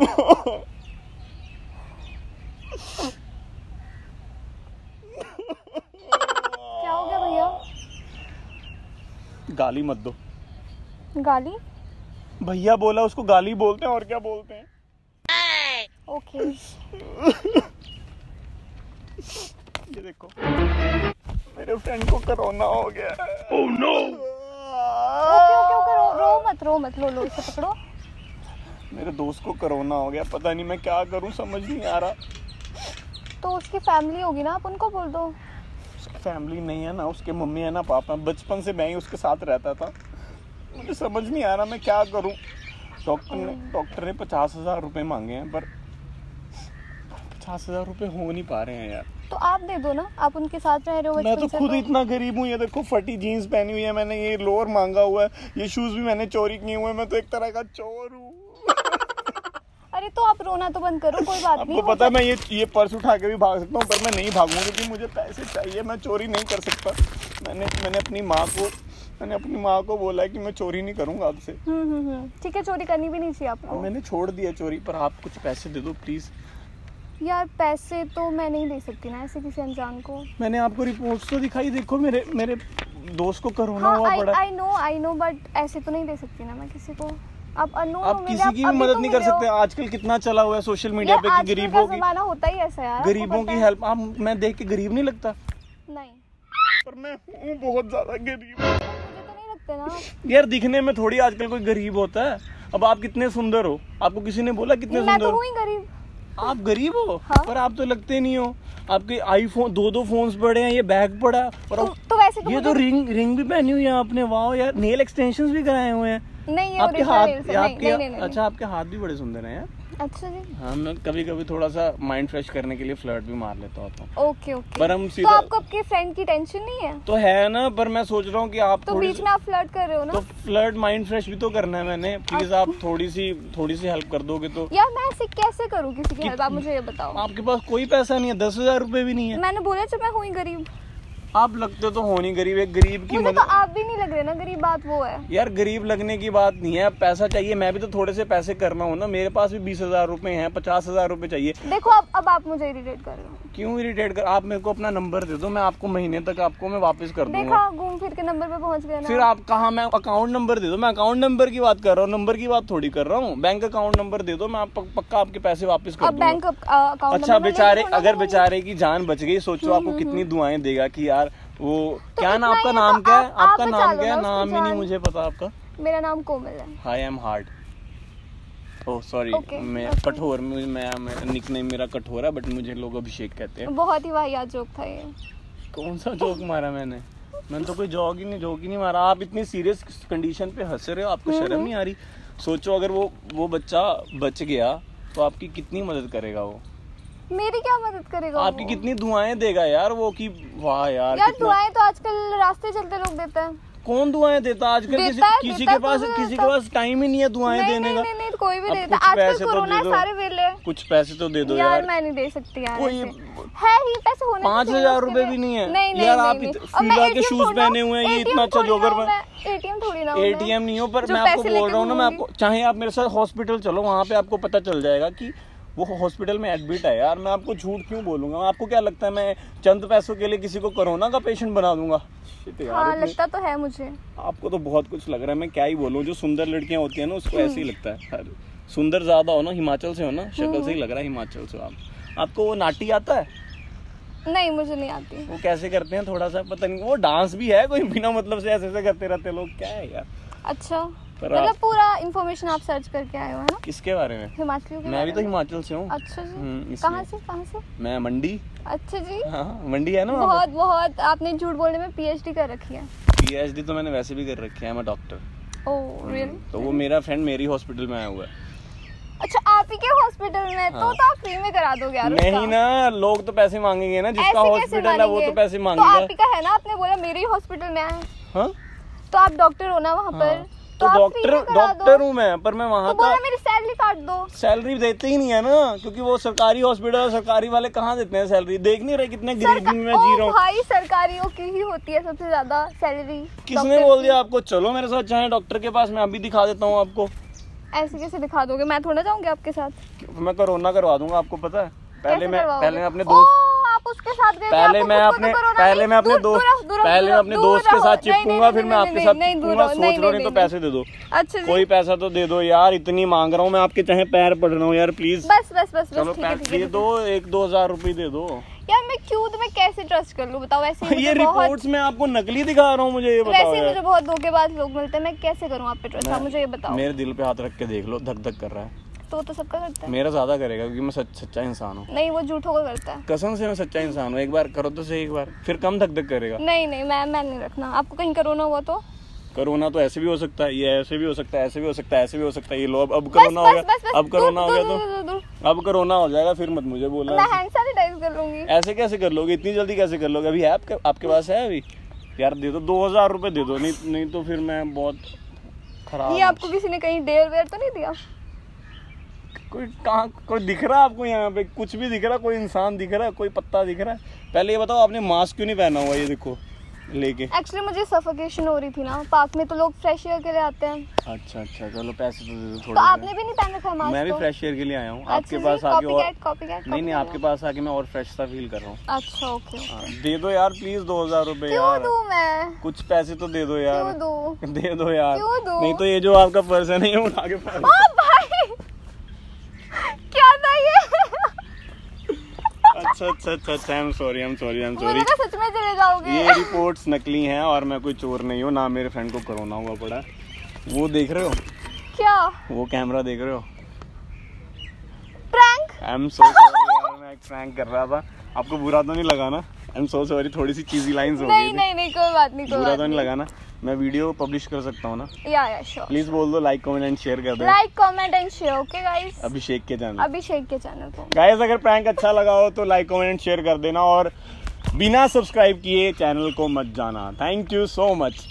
क्या हो गया भैया? गाली मत दो। गाली? भैया बोला उसको गाली बोलते हैं और क्या बोलते हैं? ओके ये देखो। मेरे फ्रेंड को कोरोना हो गया oh no okay okay okay रो, रो मत रो मत लो लो इसे पकड़ो। मेरे दोस्त को कोरोना हो गया पता नहीं मैं क्या करूँ समझ नहीं आ रहा। तो उसकी फैमिली होगी ना आप उनको बोल दो। उसकी फैमिली नहीं है ना उसके मम्मी है ना पापा बचपन से मैं ही उसके साथ रहता था। मुझे समझ नहीं आ रहा मैं क्या करूँ। डॉक्टर ने डॉक्टर ने पचास हज़ार रुपये मांगे हैं पर पचास हज़ार रुपये हो नहीं पा रहे हैं यार। तो आप दे दो ना आप उनके साथ रह रहे हो मैं तो खुद इतना गरीब हूँ ये देखो फटी जीन्स पहनी हुई है मैंने ये लोअर मांगा हुआ है ये शूज़ भी मैंने चोरी किए हुए हैं मैं तो एक तरह का चोर हूँ। अरे तो आप रोना तो बंद करो कोई बात नहीं आपको पता है मैं ये ये पर्स उठा के भी भाग सकता हूँ पर मैं नहीं भागूँगा क्योंकि मुझे पैसे चाहिए मैं चोरी नहीं कर सकता। मैंने मैंने अपनी माँ को मैंने अपनी माँ को बोला है कि मैं चोरी नहीं करूँगा आपसे। हम्म हम्म हम्म। ठीक है चोरी करनी भी नहीं चाहिए आपको। मैंने छोड़ दिया चोरी पर आप कुछ पैसे दे दो प्लीज़। यार पैसे तो मैं नहीं दे सकती ना ऐसे किसी अनजान को। मैंने आपको रिपोर्ट्स तो दिखाई देखो मेरे मेरे दोस्त को कोरोना हाँ हुआ पड़ा I know I know but ऐसे तो नहीं दे सकती ना मैं किसी को। आप आप किसी की भी मदद नहीं कर सकते। आजकल कितना चला हुआ है सोशल मीडिया पे कि गरीबों की होता ही ऐसा यार गरीबों की हेल्प आप मैं देख के गरीब नहीं लगता। नहीं। पर मैं हूँ बहुत ज़्यादा गरीब। मुझे तो नहीं लगते ना। यार दिखने में थोड़ी आजकल कोई गरीब होता है। अब आप कितने सुंदर हो। आपको किसी ने बोला कितने सुंदर तो हो? गरीब। आप गरीब हो? हाँ। पर आप तो लगते नहीं हो। आपके आईफोन दो दो फोन्स पड़े हैं ये बैग पड़ा। और तो, तो वैसे तो ये तो रिंग रिंग भी पहनी हुई है आपने। वाह यार नेल एक्सटेंशंस भी कराए हुए हैं। नहीं ये आपके हाथ नहीं, आपके नहीं, नहीं, अच्छा आपके हाथ भी बड़े सुंदर हैं यार। अच्छा जी। हाँ मैं कभी कभी थोड़ा सा माइंड फ्रेश करने के लिए फ्लर्ट भी मार लेता होता हूँ। ओके ओके पर हम सीधा तो आपको आपके फ्रेंड की टेंशन नहीं है? तो है ना पर मैं सोच रहा हूँ कि आप तो बीच में आप फ्लर्ट कर रहे हो ना? तो फ्लर्ट माइंड फ्रेश भी तो करना है मैंने प्लीज़ आप थोड़ी सी थोड़ी सी हेल्प कर दोगे तो यार मैं ऐसे कैसे करूँ किसी की कि- हेल्प आप मुझे ये बताओ। आपके पास कोई पैसा नहीं है दस हज़ार रुपए भी नहीं है। मैंने बोला जब मैं हुई गरीब। आप लगते तो हो नहीं गरीब एक गरीब की मुझे तो आप भी नहीं लग रहे ना गरीब बात वो है। यार गरीब लगने की बात नहीं है पैसा चाहिए मैं भी तो थोड़े से पैसे करना हूँ ना मेरे पास भी बीस हज़ार रूपए है पचास हज़ार रूपए चाहिए। देखो अब अब आप मुझे इरिटेट कर रहे हो। क्यों इरिटेट कर आप मेरे को अपना नंबर दे दो मैं आपको महीने तक आपको मैं वापस कर दूँगा। घूम फिर के नंबर पे पहुँच गए फिर आप कहा मैं अकाउंट नंबर दे दो मैं अकाउंट नंबर की बात कर रहा हूँ नंबर की बात थोड़ी कर रहा हूँ। बैंक अकाउंट नंबर दे दो मैं आप पक्का आपके पैसे वापस कर बैंक अच्छा बेचारे अगर बेचारे की जान बच गई सोचो आपको हम्म, कितनी दुआएँ देगा की यार वो क्या ना आपका नाम तो क्या है? आप- आप आपका नाम क्या है? नाम ही नहीं। मुझे पता आपका। मेरा नाम कोमल है। I am hard oh sorry मैं कठोर मैं मैं मेरा कठोर है बट मुझे लोग अभिषेक कहते हैं। बहुत ही वाहियात जोक था ये। कौन सा जोक मारा मैंने? मैंने तो कोई जोक ही नहीं जोक ही नहीं मारा। आप इतनी सीरियस कंडीशन पे हंस रहे हो आपको शर्म नहीं आ रही? सोचो अगर वो वो बच्चा बच गया तो आपकी कितनी मदद करेगा वो? मेरी क्या मदद करेगा आपकी कितनी दुआएँ देगा यार वो कि वाह यार यार दुआएँ तो आजकल रास्ते चलते लोग देते हैं। कौन दुआएँ देता? आजकल किसी देता किसी देता के तो पास किसी के पास टाइम ही नहीं है दुआएँ नहीं देने का। नहीं नहीं कोई भी देता। आजकल पैसे तो कोरोना दे दो। सारे वेले कुछ पैसे तो दे दो यार यार। मैं नहीं दे सकती यार कोई- है ही पैसे होने पाँच हज़ार रूपए भी नहीं है। नहीं नहीं यार, आप फीला के शूज़ पहने हुए हैं, ये इतना अच्छा जोकर हूँ एटीएम थोड़ी ना एटीएम नहीं हो पर मैं आपको बोल रहा हूँ ना मैं आपको चाहे आप मेरे साथ हॉस्पिटल चलो वहाँ पे आपको पता चल जाएगा कि वो हॉस्पिटल में एडमिट है। यार मैं आपको झूठ क्यों बोलूँगा? आपको क्या लगता है मैं चंद पैसों के लिए किसी को कोरोना का पेशेंट बना दूँगा? यार, हाँ लगता तो है मुझे। आपको तो बहुत कुछ लग रहा है। मैं क्या ही बोलूँ? जो सुंदर लड़कियाँ होती है ना उसको ऐसे ही हम्म। लगता है। सुंदर ज़्यादा हो ना हिमाचल से हो ना शक्ल से ही लग रहा है हिमाचल से आप। आपको वो नाटी आता है? नहीं मुझे नहीं आती। वो कैसे करते हैं? थोड़ा सा पता नहीं वो डांस भी है कोई बिना मतलब से ऐसे ऐसे करते रहते लोग। क्या है यार? अच्छा। पर मतलब पूरा इन्फॉर्मेशन आप सर्च करके आए हो है ना? किसके बारे में? हिमाचलियों के मैं भी तो हिमाचल से हूँ। अच्छा हम्म, जी कहाँ से कहाँ से? मैं मंडी। अच्छा जी। हाँ मंडी है ना बहुत बहुत आपने झूठ बोलने में पीएचडी कर रखी है। पीएचडी तो मैंने वैसे भी कर रखी है मैं डॉक्टर ओह रियली तो वो मेरा फ्रेंड मेरी हॉस्पिटल में आया हुआ है। अच्छा आप ही के हॉस्पिटल में? तो हाँ। तो तो आप फ्री में करा दोगे यार नहीं ना लोग तो पैसे मांगेंगे ना जिसका हॉस्पिटल है वो तो पैसे मांगेगा। तो आप ही का है ना आपने बोला मेरे ही हॉस्पिटल में है। हाँ? तो आप डॉक्टर हो ना वहाँ पर हाँ। तो तो डॉक्टर। डॉक्टर हूँ मैं पर मैं तो वहाँ बोला का मेरी सैलरी काट दो। सैलरी देते ही नहीं है ना क्योंकि वो सरकारी हॉस्पिटल सरकारी वाले कहाँ देते हैं सैलरी देख नहीं रहे कितने गरीबी में जी रहा हूँ। भाई सरकारियों की ही होती है सबसे ज़्यादा सैलरी किसने बोल दिया आपको? चलो मेरे साथ चाहे डॉक्टर के पास मैं अभी दिखा देता हूँ आपको। ऐसे कैसे दिखा दोगे? मैं थोड़ा जाऊँगी आपके साथ। मैं कोरोना करवा दूँगा आपको पता है? पहले मैं पहले मैं अपने दोस्त उसके साथ गए पहले मैं अपने तो पहले मैं अपने दोस्त पहले मैं अपने दोस्त के साथ चिपकूँगा फिर मैं आपके साथ चिपकूँगा। सोच रहे हो तो पैसे दे दो। अच्छा कोई पैसा तो दे दो यार इतनी मांग रहा हूँ मैं आपके चाहे पैर पड़ रहा हूँ यार प्लीज़ बस बस बस चलो दे दो एक दो हज़ार रुपये दे दो। यार मैं क्यों तुम्हें कैसे ट्रस्ट कर लूँ बताओ वैसे ये रिपोर्ट्स में आपको नकली दिखा रहा हूँ मुझे ये बताओ वैसे मुझे बहुत धोखेबाज लोग मिलते हैं मैं कैसे करूँ आप पे ट्रस्ट आप मुझे ये बताओ। मेरे दिल पे हाथ रख के देख लो धक धक कर रहा है। तो तो सबका करता है। मेरा ज़्यादा करेगा क्योंकि मैं सच सच्चा इंसान हूँ। नहीं वो झूठों का करता है। कसम से मैं सच्चा इंसान हूँ। एक बार करो तो सही एक बार। फिर कम धक धक करेगा। नहीं नहीं मैं मैं नहीं रखना। आपको कहीं कोरोना हुआ तो? कोरोना तो ऐसे भी हो सकता है ये ऐसे भी हो सकता है ऐसे भी हो सकता है ऐसे भी हो सकता है। ये लो अब अब कोरोना हो गया। अब कोरोना हो गया तो। अब कोरोना हो जाएगा फिर मत मुझे बोलना। मैं हैंड सैनिटाइज कर लूँगी। ऐसे कैसे कर लोगे? इतनी जल्दी कैसे कर लोगे? अभी है आपके आपके पास है अभी? यार दे दो दो हज़ार रुपये दे दो। नहीं नहीं तो फिर मैं बहुत खराब ये आपको किसी ने कहीं डेयर वेयर तो नहीं दिया? कोई कहाँ कोई दिख रहा है आपको यहाँ पे? कुछ भी दिख रहा है कोई इंसान दिख रहा है कोई पत्ता दिख रहा है? पहले ये बताओ आपने मास्क क्यों नहीं पहना हुआ ये देखो लेके? एक्चुअली मुझे सफोकेशन हो रही थी ना। पार्क में तो लोग फ्रेश एयर के लिए आते हैं। अच्छा अच्छा चलो पैसे तो दे दो थोड़े तो आपने भी नहीं पहन रखा मास्क मैं भी तो? फ्रेश एयर के लिए आया हूँ। अच्छा आपके पास आके और नहीं नहीं आपके पास आके मैं और फ्रेश सा फील कर रहा हूँ। अच्छा ओके हाँ, दे दो यार प्लीज़ दो हज़ार रुपए क्यों यार। दूँ मैं? कुछ पैसे तो दे दो यार। दूँ? दे दो यार। क्यों दूँ? नहीं तो ये जो आपका पर्स है ना ये उठा के फेंक दो। ओ भाई क्या था ये सच अच्छा अच्छा I am sorry I am sorry I am sorry सच में चले जाओगे। ये रिपोर्ट्स नकली हैं और मैं कोई चोर नहीं हूँ ना मेरे फ्रेंड को कोरोना हुआ पड़ा। वो देख रहे हो? क्या? वो कैमरा देख रहे हो? प्रैंक आई एम सो मैं एक प्रैंक कर रहा था। आपको बुरा तो नहीं लगा ना आई एम सो सॉरी थोड़ी सी चीजी लाइंस हो गई थी। नहीं नहीं कोई बात नहीं कोई बुरा तो नहीं लगा ना मैं वीडियो पब्लिश कर सकता हूँ ना? या या श्योर प्लीज़ बोल दो लाइक कमेंट एंड शेयर कर दो। Like comment and share okay guys Abhishek के चैनल अभिषेक के चैनल को। गाइस अगर प्रैंक अच्छा लगा हो तो लाइक कमेंट एंड शेयर कर देना और बिना सब्सक्राइब किए चैनल को मत जाना। Thank you so much